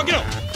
Fuck it up!